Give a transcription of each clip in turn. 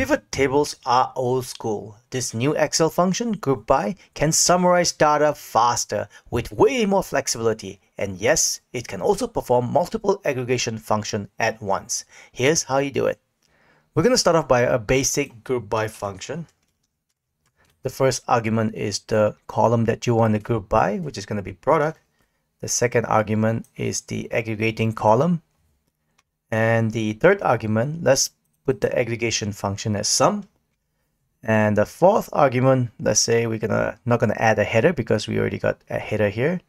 Pivot tables are old school. This new Excel function, group by, can summarize data faster with way more flexibility. And yes, it can also perform multiple aggregation function at once. Here's how you do it. We're going to start off by a basic group by function. The first argument is the column that you want to group by, which is going to be product. The second argument is the aggregating column. And the third argument, let's put the aggregation function as sum. And the fourth argument, let's say we're gonna not gonna add a header because we already got a header here.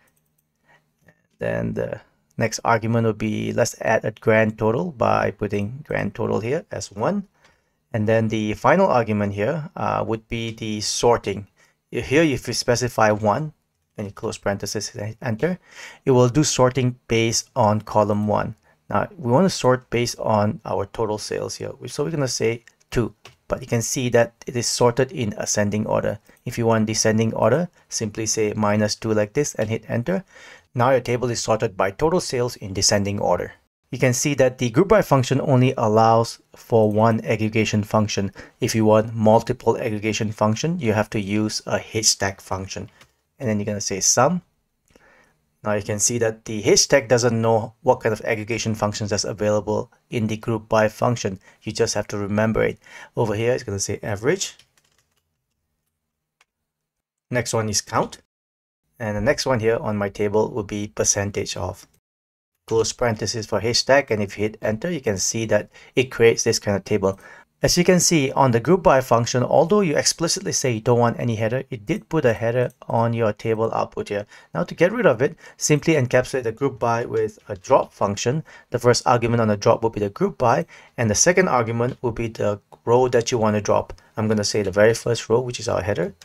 Then the next argument would be let's add a grand total by putting grand total here as one. And then the final argument here uh, would be the sorting. Here, if you specify one and you close parenthesis enter, it will do sorting based on column one. Now we want to sort based on our total sales here. So we're going to say 2. But you can see that it is sorted in ascending order. If you want descending order, simply say minus 2 like this and hit enter. Now your table is sorted by total sales in descending order. You can see that the group by function only allows for one aggregation function. If you want multiple aggregation function, you have to use a hstack function. And then you're going to say sum now you can see that the hstack doesn't know what kind of aggregation functions that's available in the group by function. You just have to remember it. Over here, it's going to say average. Next one is count. And the next one here on my table will be percentage of. Close parenthesis for hstack and if you hit enter, you can see that it creates this kind of table. As you can see on the group by function, although you explicitly say you don't want any header, it did put a header on your table output here. Now to get rid of it, simply encapsulate the group by with a drop function. The first argument on the drop will be the group by, and the second argument will be the row that you want to drop. I'm going to say the very first row, which is our header,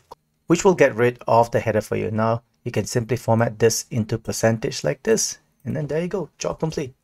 which will get rid of the header for you. Now you can simply format this into percentage like this, and then there you go, job complete.